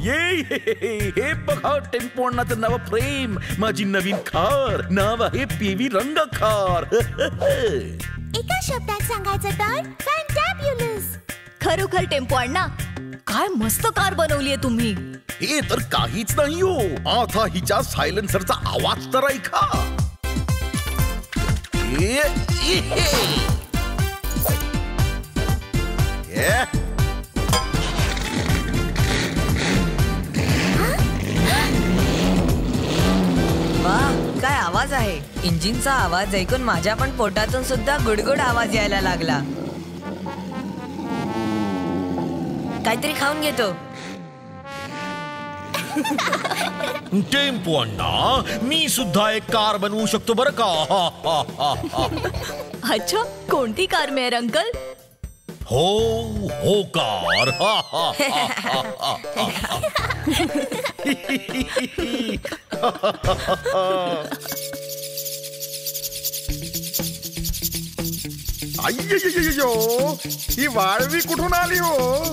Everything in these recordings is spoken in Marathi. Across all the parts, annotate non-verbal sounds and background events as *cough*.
ये हे बघा टेम्पो अण्णाचं नवं प्रेम. माझी नवीन कार. नाव आहे पीवी रंग कार *laughs* एका शब्दात सांगायचं तर फॅन्टॅब्युलस खरोखर टेम्पो अण्णा काय मस्त कार बनवलीये तुम्ही. हे तर काहीच नाही हो. आता हिच्या सायलेन्सरचा आवाज तर ऐका. ये, ये, हे. इंजिनचा आवाज ऐकून माझ्या पण पोटातून सुद्धा गुडगुड आवाज यायला लागला. काहीतरी खाऊन घेतो टेम्पो अण्णा मी सुद्धा एक कार बनवू शकतो बरं का? हा, हा, हा, हा. अच्छा कोणती कार मेयर अंकल? हो हो कार. हा, *laughs* *laughs* *laughs* अय्यो ही वाळवी कुठून आली हो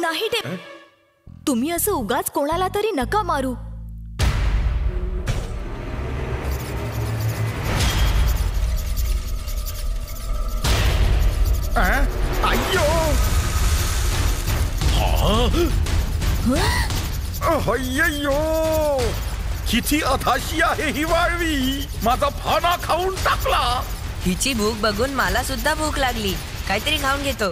नाही ते तुम्ही असं उगाच कोणाला तरी नका मारू अय्यो अय्यो अय्ययो किती अथाशी आहे ही वाळवी! माझा फाना खाऊन टाकला! हिची भूक बघून मला सुद्धा भूक लागली. काहीतरी खाऊन घेतो.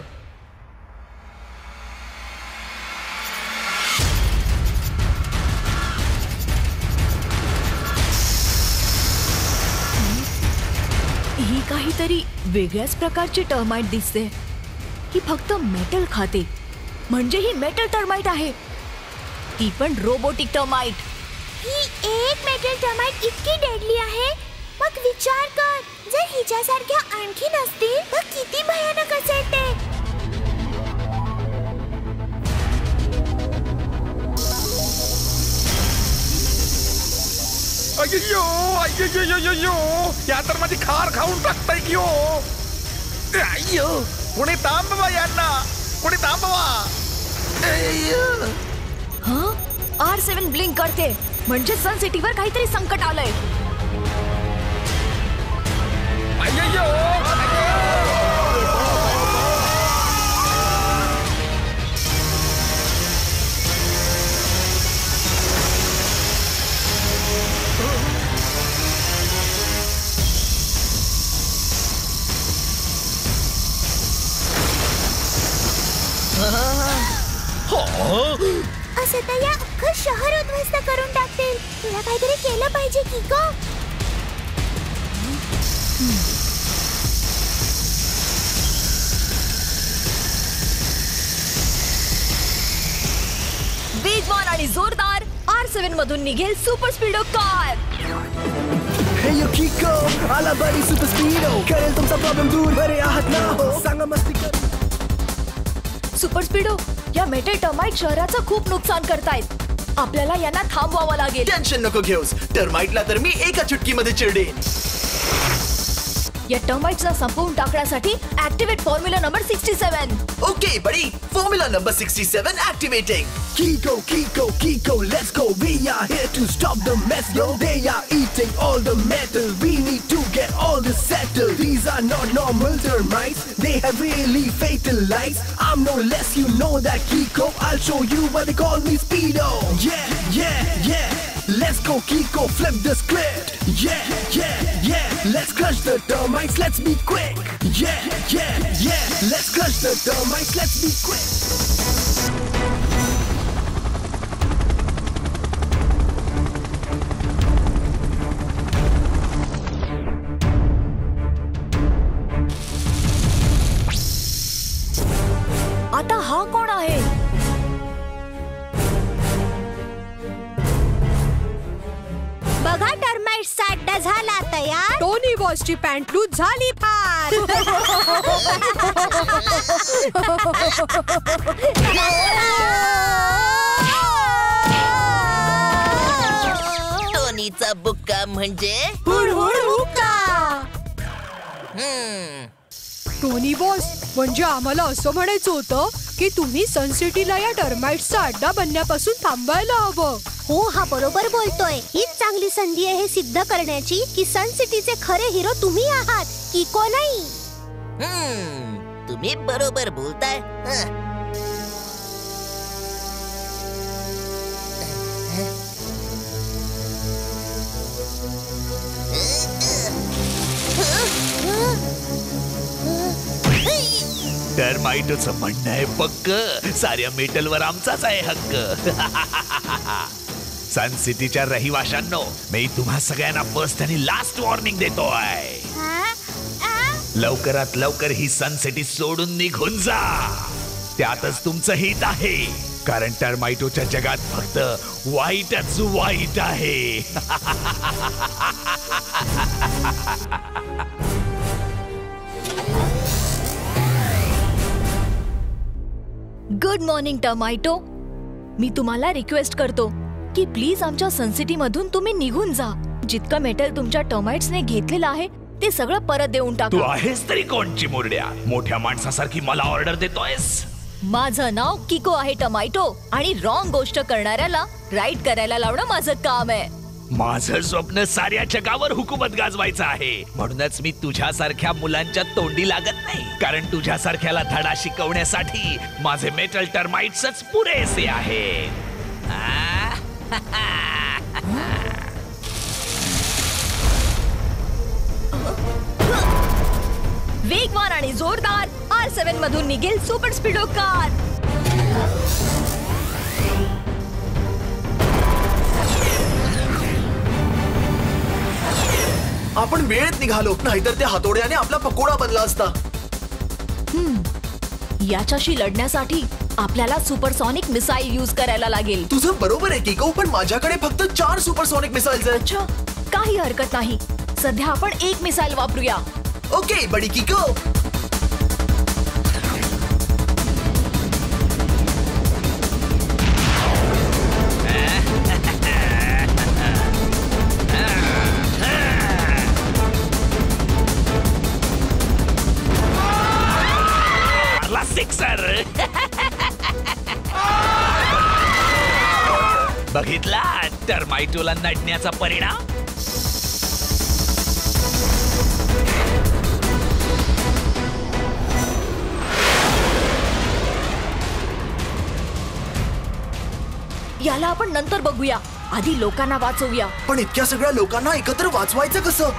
ही काहीतरी वेगळ्याच प्रकारची टर्माइट दिसते. ही फक्त मेटल खाते. म्हणजे ही मेटल टर्माइट आहे. ती पण रोबोटिक टर्माइट ही एक मेटल टर्माइट इतकी डेडली आहे? मग विचार कर जर हिच्यासारख्या आणखी नसतील तर किती भयानक असेल ते? अय्यो अय्यो या तर माझी खार खाऊन टाकताय की हो. अय्यो कोणी थांबवा यांना कोणी थांबवा. अय्यो. आर सेव्हन ब्लिंक करते. म्हणजे सन सिटीवर काहीतरी संकट आलंय. असं तर या अख्खं शहर उद्ध्वस्त करून टाकतील. तुला काहीतरी केलं पाहिजे की गो वेगवान आणि जोरदार आर सेव्हन मधून निघेल super speedo car. Hey yo Kiko, आला बरी सुपर स्पीडो. करेल तुमचा प्रॉब्लेम दूर बरे आहात ना हो. सांगा मस्ती कर सुपर स्पीडो या मेटल टर्माइट शहराचं खूप नुकसान करतायत. आपल्याला यांना थांबवावं लागेल. टेन्शन नको घेऊस. टर्माइटला तर मी एका चुटकीमध्ये चिरडेन. या टर्माइटला संपवून टाकण्यासाठी activate formula number sixty seven okay buddy formula number 67 activating Kiko, Kiko, Kiko, let's go We are here to stop the mess yo They are eating all the metal We need to get all this settled These are not normal termites They have really fatal lights I'm no less, you know that Kiko I'll show you why they call me Speedo Yeah, yeah, yeah Let's go Kiko, flip the script Yeah, yeah, yeah Let's crush the termites, let's be quick. Yeah, yeah, yeah. Let's crush the termites, let's be quick बॉसची पॅन्ट लूज झाली फार. टोनीचं बुक्का म्हणजे? हुडहुड हुक्का हम्म, टोनी बॉस म्हणजे आम्हाला असं म्हणायचं होतं की तुम्ही सनसिटीला या टर्माइट्सचा अड्डा बनण्यापासून थांबायला हवं. हो हा बरोबर बोलतोय. हीच चांगली संधी आहे हे सिद्ध करण्याची की सन सिटीचे खरे हिरो तुम्ही आहात किको नाही हम्म, तुम्ही बरोबर बोलताय. हं. टर्माइटोचं म्हणणं आहे पक्क. साऱ्या मेटलवर आमचाच आहे हक्क. *laughs* सन सिटीच्या रहिवाशांनो मी तुम्हा सगळ्यांना फर्स्ट आणि लास्ट वॉर्निंग देतोय. हा? लवकरात लवकर ही सन सिटी सोडून निघून जा. त्यातच तुमचं हित आहे. कारण टर्माइटोच्या जगात फक्त वाईटच वाईट आहे. *laughs* गुड मॉर्निंग टमाटो मी तुम्हाला रिक्वेस्ट करतो की प्लीज आमच्या सनसिटी मधून तुम्ही निघून जा. जितकं मेटल तुमच्या टर्माइट्सने घेतलेलं आहे ते सगळं परत देऊन तू टाका आहेस तरी कोणची मुरड्या? मोठ्या माणसासारखी मला ऑर्डर देतोयस? माझं नाव किको आहे टमाटो आणि रॉंग गोष्ट करणाऱ्याला राईट करायला लावणं माझं काम आहे. माझं स्वप्न साऱ्या जगावर हुकूमत गाजवायचं आहे. म्हणूनच मी तुझ्यासारख्या मुलांच्या तोंडी लागत नाही. कारण तुझ्यासारख्याला धडा शिकवण्यासाठी माझे मेटल टर्माइट्सच पुरेसे आहे वेगवान आणि जोरदार आर सेवन मधून निघेल सुपर स्पीडो कार आपण वेळेत निघालो नाहीतर त्या हातोड्याने आपला पकोडा बनला असता. याच्याशी लढण्यासाठी आपल्याला सुपरसॉनिक मिसाईल यूज करायला लागेल. तुझं बरोबर आहे किको पण माझ्याकडे फक्त चार सुपरसोनिक मिसाईल्स आहेत. अच्छा काही हरकत नाही. सध्या आपण एक मिसाईल वापरूया. ओके बडी किको. सिक्सर बघितला? टर्माइटोला नडण्याचा परिणाम? याला आपण नंतर बघूया. आधी लोकांना वाचवूया. पण इतक्या सगळ्या लोकांना एकत्र वाचवायचं कसं?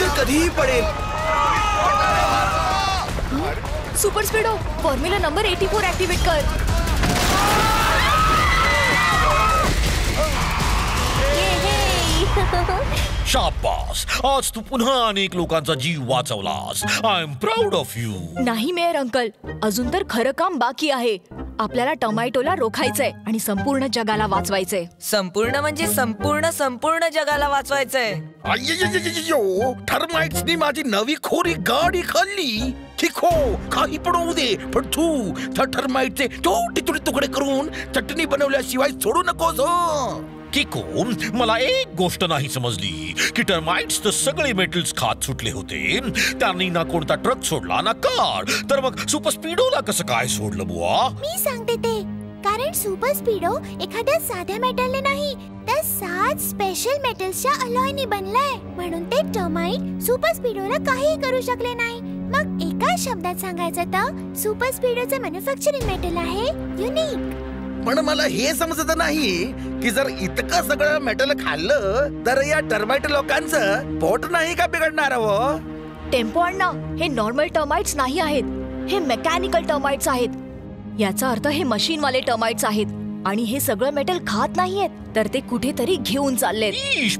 तर कधीही पडेल. Super speedo formula number 84 activate कर। *laughs* शाबास आज तू पुन्हा अनेक लोकांचा जीव वाचवलास. I am proud of you नाही मेयर अंकल अजून तर खरं काम बाकी आहे. आपल्याला टोमॅटोला रोखायचंय आणि संपूर्ण जगाला वाचवायचंय संपूर्ण म्हणजे संपूर्ण संपूर्ण जगाला वाचवायचंय अय्यय्यय्यय्यो, टर्माइट्सनी माझी नवी खोरी गाडी खाल्ली खिखो काही पण होऊ दे पण तू त्या टर्माइटचे छोटे छोटे तुकडे करून चटणी बनवल्याशिवाय सोडू नकोस हं. किको मला एक गोष्ट नाही समजली. की टर्माइट्स तर सगळे मेटल्स खात सुटले होते. त्यांनी ना कोणता ट्रक सोडला ना कार. तर मग सुपर स्पीडोला कसं काय सोडलं बुवा? मी सांगते ते. कारण सुपर स्पीडो एखाद्या साध्या मेटलने नाही तर सात स्पेशल मेटल्सच्या अलॉयने बनलाय. म्हणून ते टर्माइट सुपर स्पीडोला काही करू शकले नाही. मग एका शब्दात सांगायचं तर सुपर स्पीडोचं मॅन्युफॅक्चरिंग मेटल आहे युनिक पण मला हे समजत नाही की जर इतकं सगळं मेटल खाल्लं तर या टर्माइट लोकांचं पोट नाही का बिघडणार हो? टेम्पो अण्णा हे नॉर्मल टर्माइट्स नाही आहेत. हे मेकॅनिकल टर्माइट्स आहेत. याचा अर्थ हे मशीनवाले टर्माइट्स आहेत. आणि हे सगळं मेटल खात नाहीयेत तर ते कुठेतरी घेऊन चाललेत.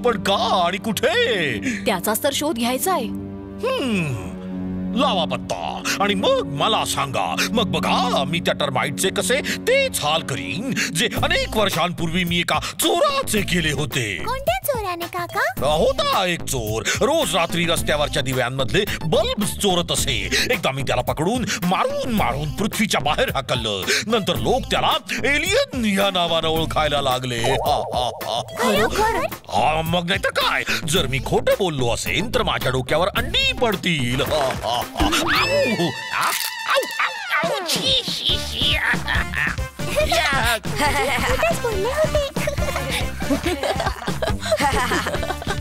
पण का? आणि कुठे? त्याचाच तर शोध घ्यायचा आहे. लावा पत्ता आणि मग मला सांगा मग बघा मी त्या टर्माइटचे कसे तेच हाल करीन जे अनेक वर्षांपूर्वी मी एका चोराचे केले होते. कोणत्या त्याने काका? होता एक चोर. रोज रात्री रस्त्यावरच्या दिव्यांमधले बल्ब चोरत असे. एकदा मी त्याला पकडून मारून मारून पृथ्वीच्या बाहेर हाकललं. नंतर लोक त्याला एलियन या नावानं ओळखायला लागले. हा, हा, हा. हा मग नाही तर काय? जर मी खोटं बोललो असेल तर माझ्या डोक्यावर अंडी पडतील. हा, हा, हा. आऊ, आ, आऊ, आऊ, आऊ, छी, छी, छी. *laughs* या. *laughs* बोलले होते. *laughs*